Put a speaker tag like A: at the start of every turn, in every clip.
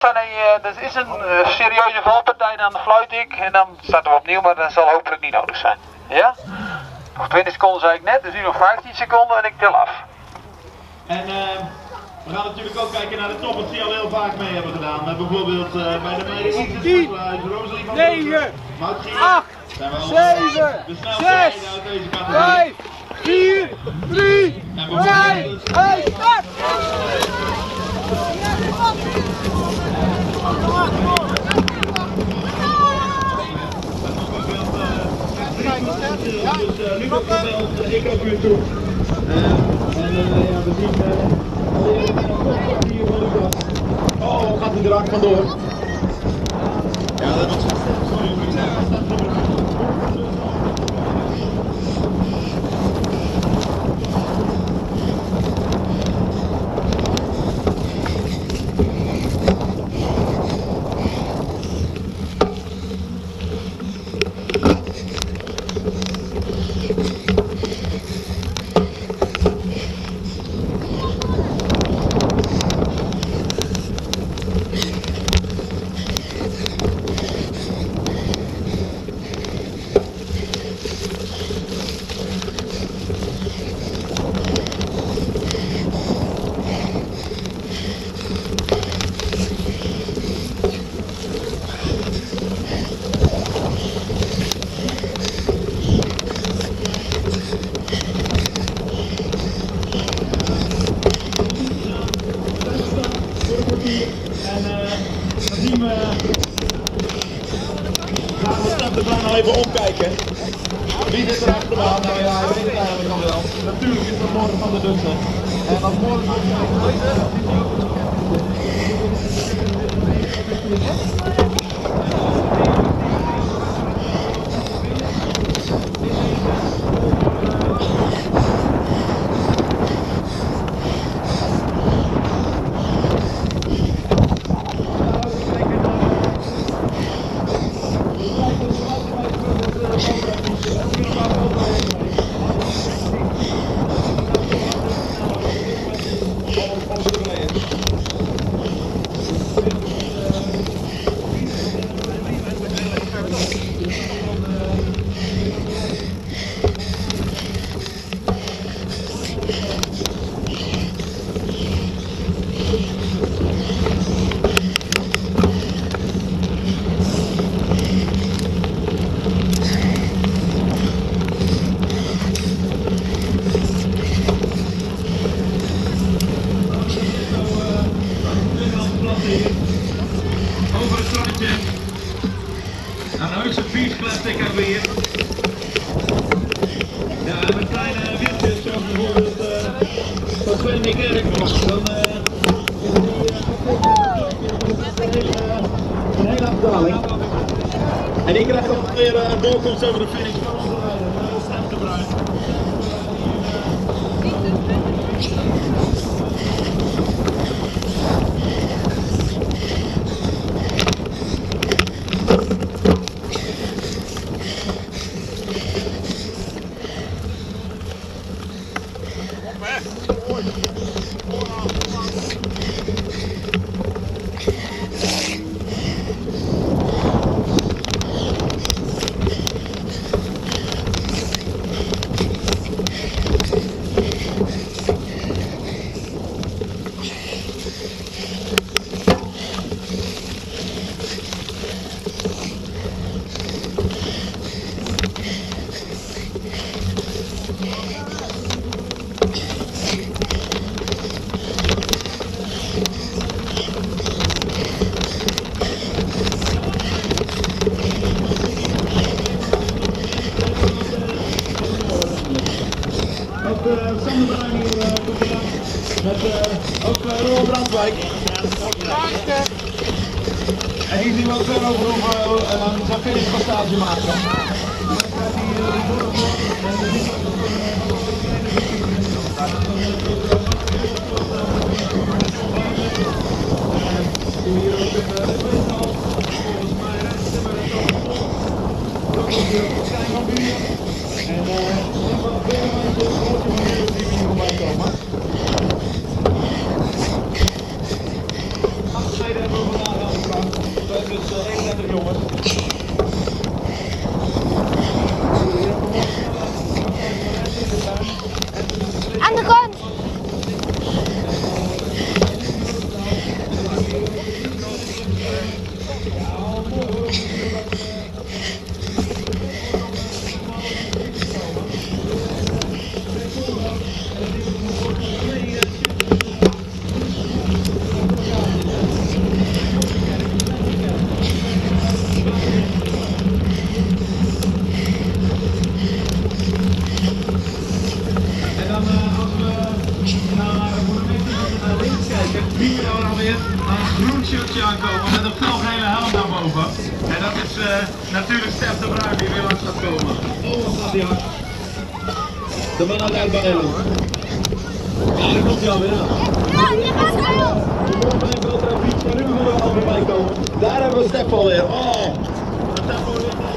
A: Nee, uh, dat is een uh, serieuze valpartij, dan fluit ik en dan starten we opnieuw, maar dat zal hopelijk niet nodig zijn. Ja? Nog 20 seconden zei ik net, dus nu nog 15 seconden en ik tel af.
B: En uh, we gaan natuurlijk ook kijken naar de toppers die al heel vaak mee hebben gedaan. Met bijvoorbeeld bij de meiden 10, 9,
C: 8, 7, 6, 5, 4, 3, 2, 1, start!
B: Dus nu wel, ik ook weer toe. En ja, we zien hier van Lucas. Oh, gaat hij er hard vandoor. Ja, dat was En Achteraan? Nou ja, ik weet eigenlijk wel. Natuurlijk is het morgen van de Dussen. En als morgen van over het strandje. Aan de Heukse Beachplastic hebben we hier. Ja, met kleine wieltjes, zoals bijvoorbeeld uh, van Sven de Kerk. Dan uh, is die uh, een hele En die krijgt dan weer een doorkomst over de finish de mato. Natuurlijk Stef de Bruin die weer langs gaat komen. Oh, wat gaat die hard. De man uit Elbarello. Ja, daar komt hij alweer aan. De man bij Beltra Beach, daar nu we al voorbij komen. Daar hebben we Stef alweer. Oh, dat tempo ligt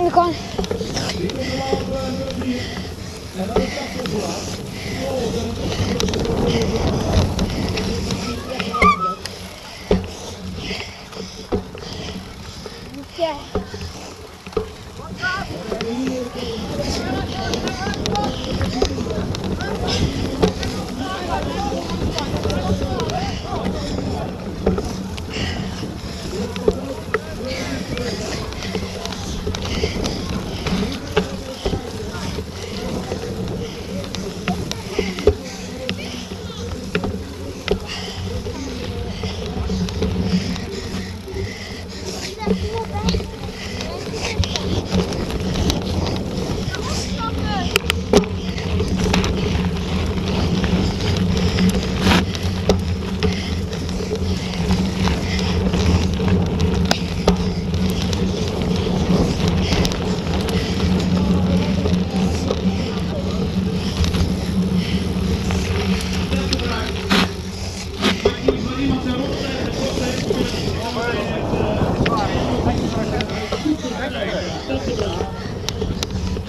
D: Aan de kant.
B: Ja.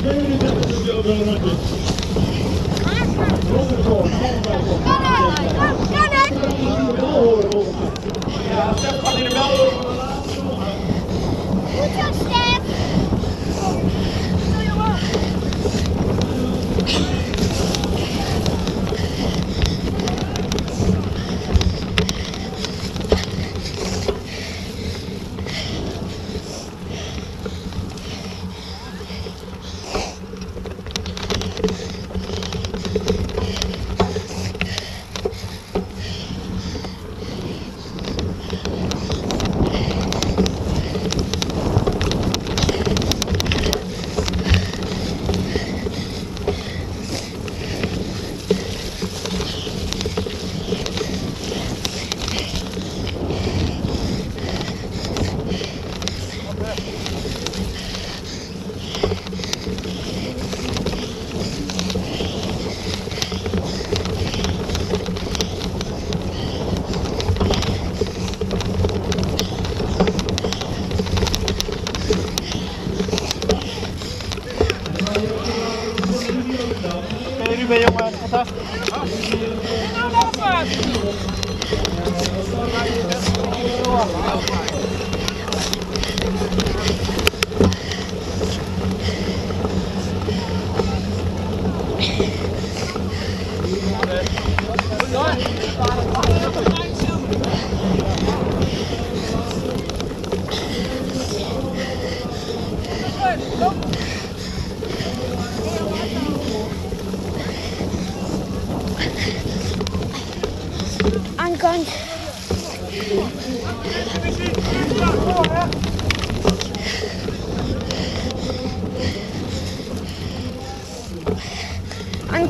B: Goed zo, Stef. Aan de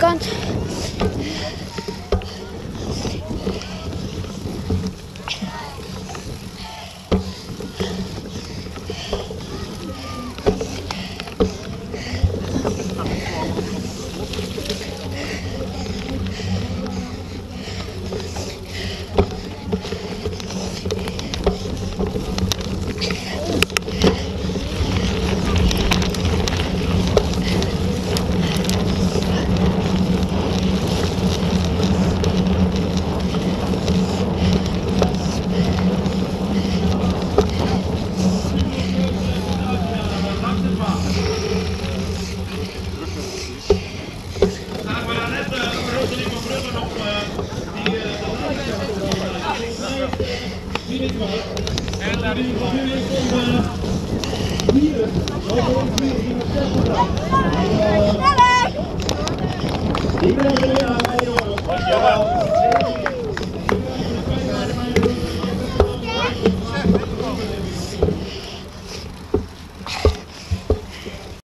B: kant. Aan